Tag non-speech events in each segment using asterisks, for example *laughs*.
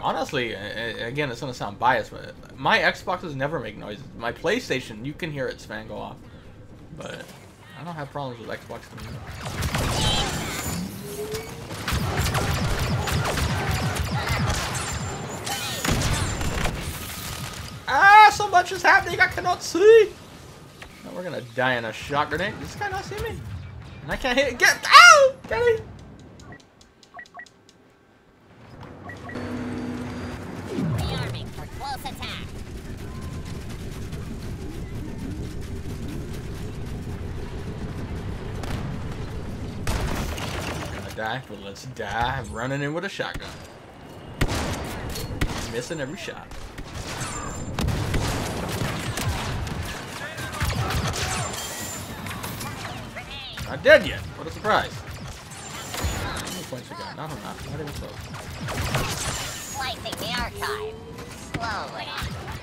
Honestly, again, it's gonna sound biased, but my Xboxes never make noises. My PlayStation, you can hear its fan go off, but I don't have problems with Xbox. Ah, so much is happening I cannot see. Now we're gonna die in a shot grenade. Does this guy not see me? And I can't hit. Get ow! Get it! Die, but let's die running in with a shotgun. Missing every shot. Not dead yet. What a surprise. How many points we got? Not enough. Not even close. Slicing the archive. Slowly.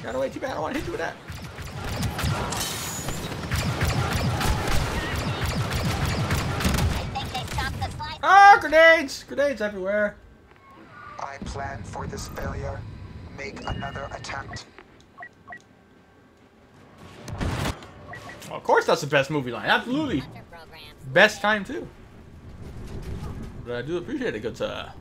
Got away too bad. I don't want to hit you with that. Ah, grenades! Grenades everywhere. I plan for this failure. Make another attempt. Of course, that's the best movie line. Absolutely. Best time, too. But I do appreciate it, good sir.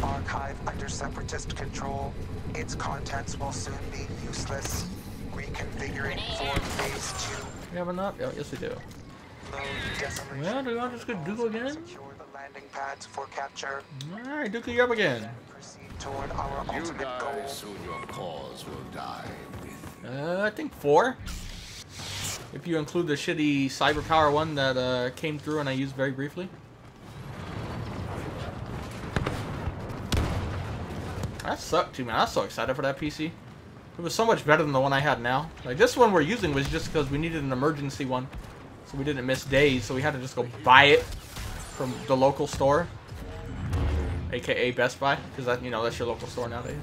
Archive under separatist control. Its contents will soon be useless. Reconfiguring for phase two. We have enough? Yeah, yes, we do. Well, do you want to just go Duke again? Alright, Duke you up again. You die, soon your cause will die with Uh, I think four. If you include the shitty cyber power one that uh, came through and I used very briefly. That sucked too, man. I was so excited for that PC. It was so much better than the one I had now. Like this one we're using was just because we needed an emergency one, so we didn't miss days. So we had to just go buy it from the local store, aka Best Buy, because that you know that's your local store nowadays.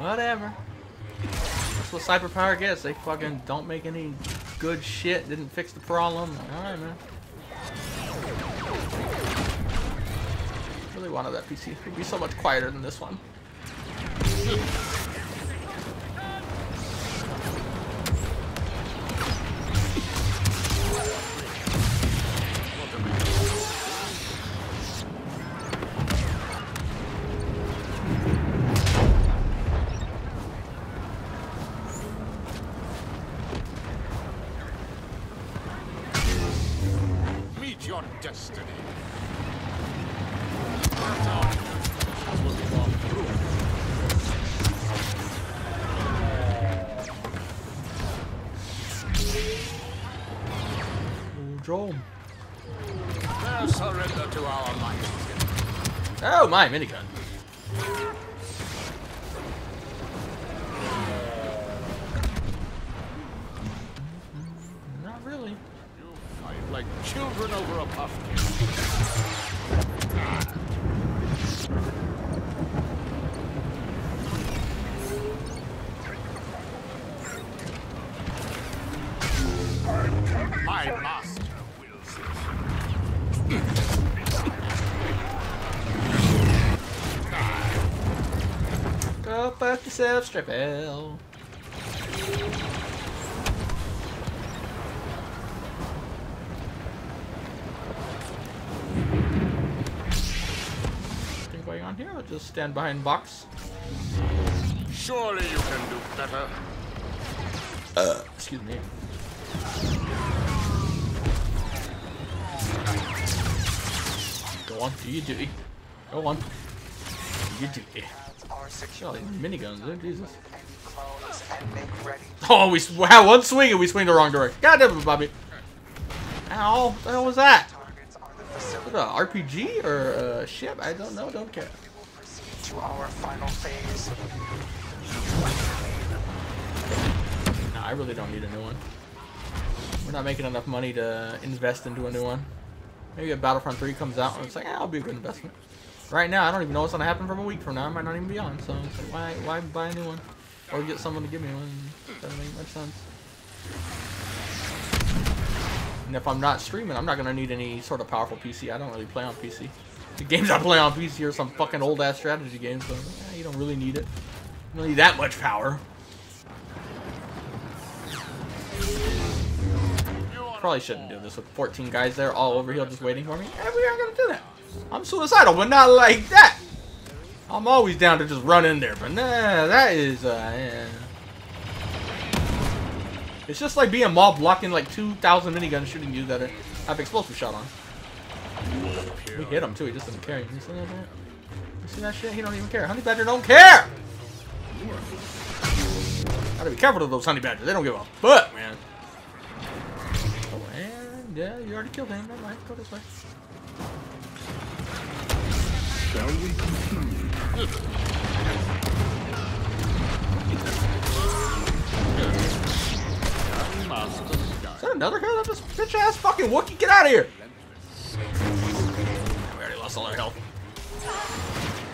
Whatever. That's what Cyber Power gets. They fucking don't make any good shit. Didn't fix the problem. Alright, man. Really wanted that PC. It'd be so much quieter than this one. Meet your destiny. Ooh, Joel. Surrender to our might. Oh, my minigun. Not really. You fight like children over a puff. Go fuck yourself, strip L. Anything going on here? I'll just stand behind box. Surely you can do better. Uh, Excuse me. Go on, do your duty. Go on. Do your duty. Oh, miniguns, dude, Jesus. Oh, we wow, one swing and we swing the wrong direction. God damn it, Bobby. Ow, what the hell was that? A RPG or a ship? I don't know, don't care. To our final phase. No, I really don't need a new one. We're not making enough money to invest into a new one. Maybe a Battlefront 3 comes out and it's like, it'll be a good investment. Right now, I don't even know what's gonna happen from a week from now. I might not even be on, so like, why, why buy a new one? Or get someone to give me one. Doesn't make much sense. And if I'm not streaming, I'm not gonna need any sort of powerful PC. I don't really play on PC. The games I play on PC are some fucking old ass strategy games, eh, you don't really need it. You don't need that much power. Probably shouldn't do this with 14 guys there all over here just waiting for me. Eh, we aren't gonna do that. I'm suicidal, but not like that. I'm always down to just run in there, but nah, that is, uh, eh. It's just like being mob blocking like 2,000 miniguns shooting you that have explosive shot on. We hit him too, he just doesn't care. You see that? You see that shit? He don't even care. Honey Badger don't care! Gotta be careful of those Honey Badgers. They don't give a fuck, man. Yeah, you already killed him. Never mind. Go this way. Shall we continue? Is that another guy? That's just bitch ass fucking Wookie. Get out of here! We already lost all our health.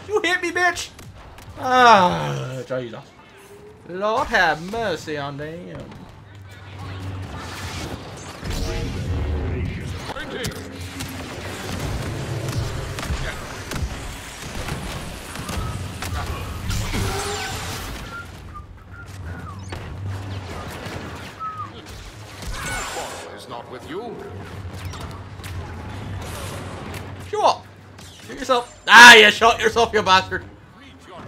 You hit me, bitch! Ah, Jesus. Lord have mercy on them. Not with you. Sure. Shoot yourself. Ah, you shot yourself, you bastard. Meet your.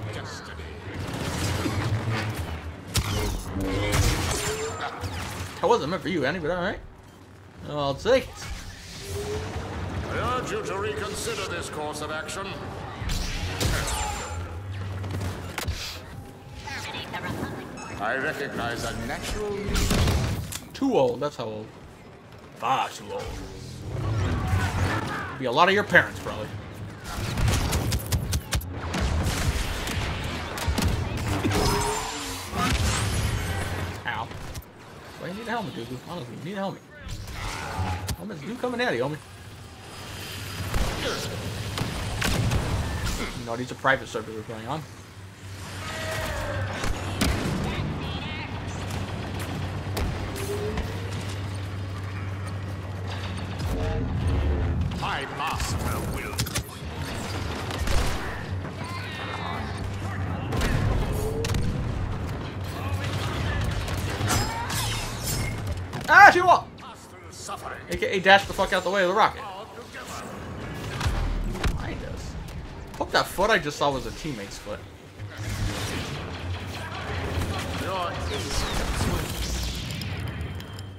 That wasn't meant for you, Annie, but alright. I'll take it. I urge you to reconsider this course of action. Terminate the Republic Force. I recognize a natural need. Too old, that's how old. Far too old. Be a lot of your parents, probably. Ow. Why you need a helmet, dude? Honestly, you need a helmet. Helmets do coming at you, homie. You know, these private servers we're playing on. She what? Master is suffering. AKA dash the fuck out the way of the rocket. Behind us. Hope that foot I just saw was a teammate's foot.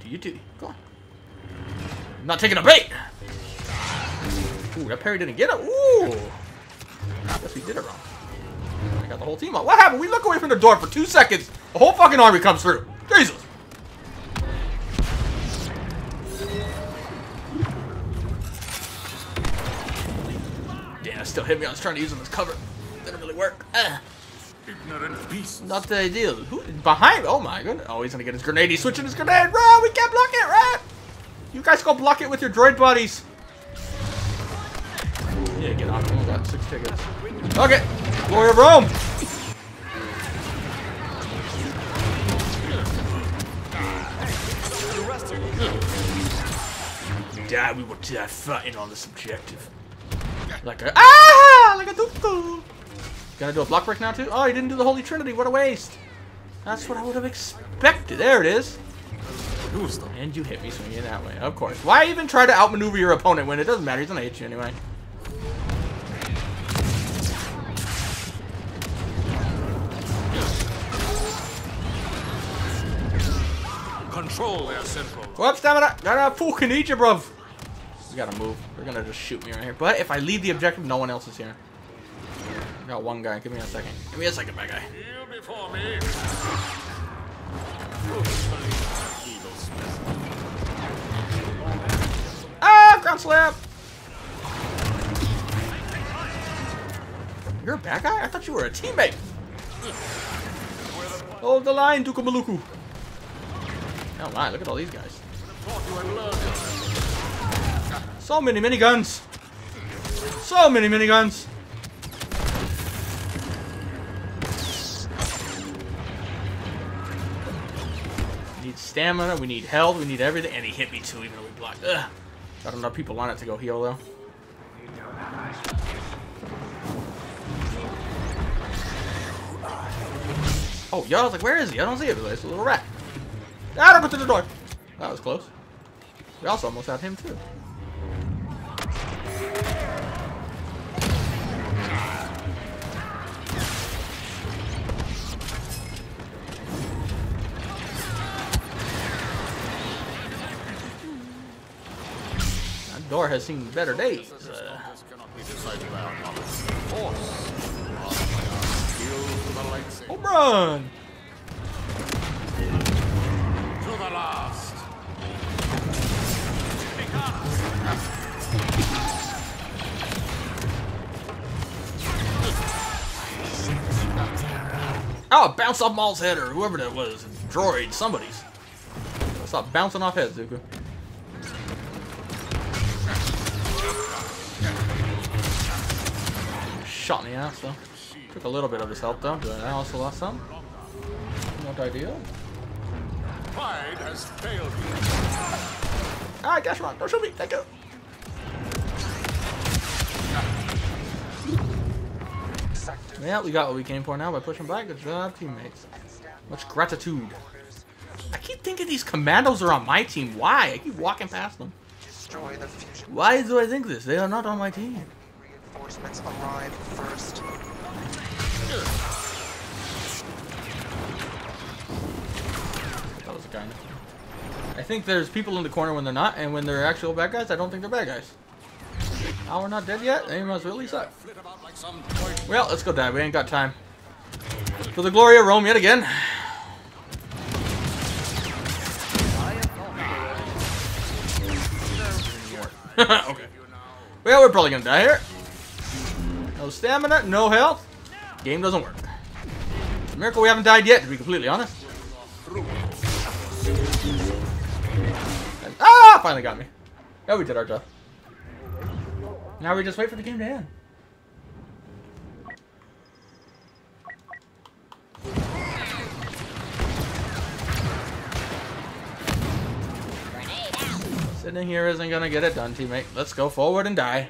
Do you do? Go on. I'm not taking a bait! Ooh, that parry didn't get it. Ooh! Guess we did it wrong. I got the whole team up. What happened? We look away from the door for two seconds. The whole fucking army comes through. Jesus! Hit me. I was trying to use him as cover. Didn't really work. Ah. *sighs* ignorant beast. Not the ideal. Who behind? Oh my goodness! Oh, he's gonna get his grenade. He's switching his grenade. Run! We can't block it. Run! You guys go block it with your droid buddies. Yeah, get off. We got six tickets. Okay, Glory of Rome. Die. We will die fighting on this objective. Like a ah, like a doo Gonna do a block break now too? Oh, he didn't do the Holy Trinity. What a waste. That's what I would have expected. There it is. And you hit me swinging that way. Of course. Why even try to outmaneuver your opponent when it doesn't matter? He's gonna hit you anyway. Control their central. Up, stamina. Gotta fucking eat you, bruv. We gotta move. They're gonna just shoot me right here. But if I leave the objective, no one else is here. I got one guy. Give me a second. Give me a second, bad guy. Kneel before me. Evil specimen. Ah, ground slap. You're a bad guy? I thought you were a teammate. Hold the line, Tukamaluku. Oh my, look at all these guys. So many miniguns. So many miniguns. Need stamina, we need health, we need everything, and he hit me too, even though we blocked. Ugh. Got enough people on it to go heal though. Oh, I was like, where is he? I don't see him. It's a little rat. Ah, don't go through the door. That was close. We also almost had him too. Door has seen better days. Uh, This cannot be decided by our knowledge. Force. Or by our skill to the run! To the last. Oh, bounce off Maul's head or whoever that was. Droid, somebody's. Stop bouncing off heads, Zuko. Shot in the ass, though. Took a little bit of his health, though, but I also lost some. Not ideal. Pride has failed you. Ah, Dash Rock, don't shoot me, thank you. Sector Yeah, we got what we came for now by pushing back. Good job, teammates. Much gratitude. I keep thinking these commandos are on my team. Why? I keep walking past them. destroy the fusion. Why do I think this? They are not on my team. Reinforcements arrive first. That was a kind I think there's people in the corner when they're not, and when they're actual bad guys, I don't think they're bad guys. Now we're not dead yet. They must really suck. Well, let's go die. We ain't got time. For the glory of Rome yet again. *laughs* okay. Well, we're probably gonna die here. No stamina, no health. Game doesn't work. Miracle we haven't died yet, to be completely honest. Ah! Finally got me. Yeah, we did our job. Now we just wait for the game to end. Sitting here isn't gonna get it done, teammate. Let's go forward and die.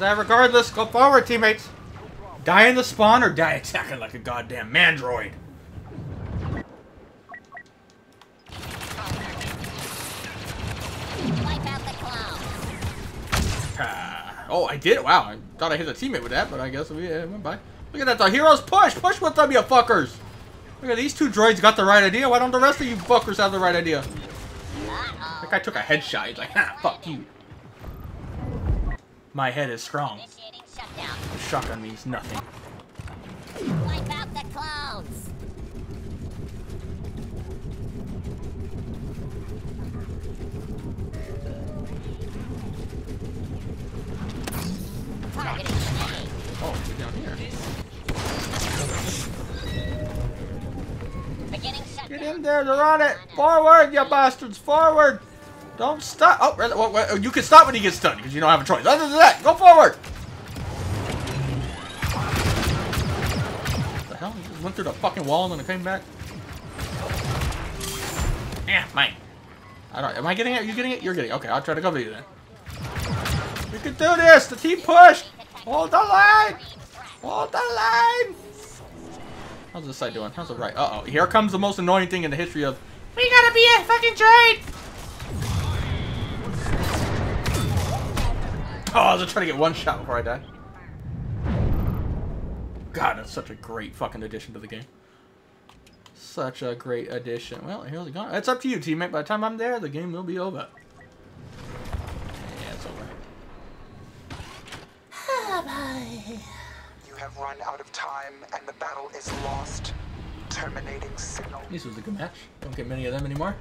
Die regardless. Go forward, teammates. Die in the spawn or die attacking like a goddamn mandroid. Wipe out the clown. Ah. Oh, I did. Wow, I thought I hit a teammate with that, but I guess we uh, went by. Look at that. The heroes push. Push with them, you fuckers. Look at these two droids got the right idea. Why don't the rest of you fuckers have the right idea? That guy took a headshot. He's like, ha, fuck you. My head is strong. Initiating. Shotgun means nothing. Wipe out the clowns. Targeting grenade. Oh, we're down here. Beginning Get in there, they're on it. Forward, you bastards, forward. Don't stop. Oh? What- what- you can stop when he gets stunned because you don't have a choice. Other than that, go forward. What the hell? He just went through the fucking wall and then it came back. Yeah, mine. I don't. Am I getting it? Are You getting it? You're getting it. Okay, I'll try to cover you then. We can do this. The team push. Hold the line. Hold the line. How's this side doing? How's the right? Uh oh. Here comes the most annoying thing in the history of. We gotta be a fucking trade. *laughs* Oh, I was trying to get one shot before I die. God, that's such a great fucking addition to the game. Such a great addition. Well, here's it going. It's up to you, teammate. By the time I'm there, the game will be over. Yeah, it's over. You have run out of time and the battle is lost. Terminating signal. This was a good match. Don't get many of them anymore.